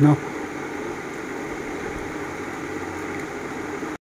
No.